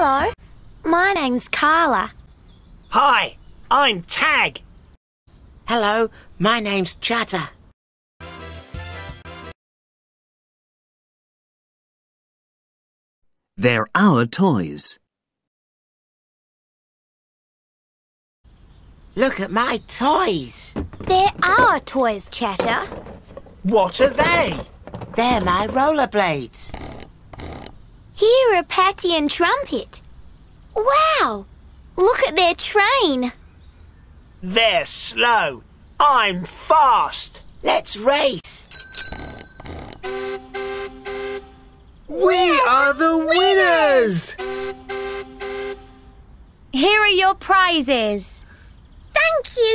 Hello, my name's Carla. Hi, I'm Tag. Hello, my name's Chatter. They're our toys. Look at my toys. They're our toys, Chatter. What are they? They're my rollerblades. Here are Patty and Trumpet. Wow! Look at their train. They're slow. I'm fast. Let's race. We are the winners! Here are your prizes. Thank you.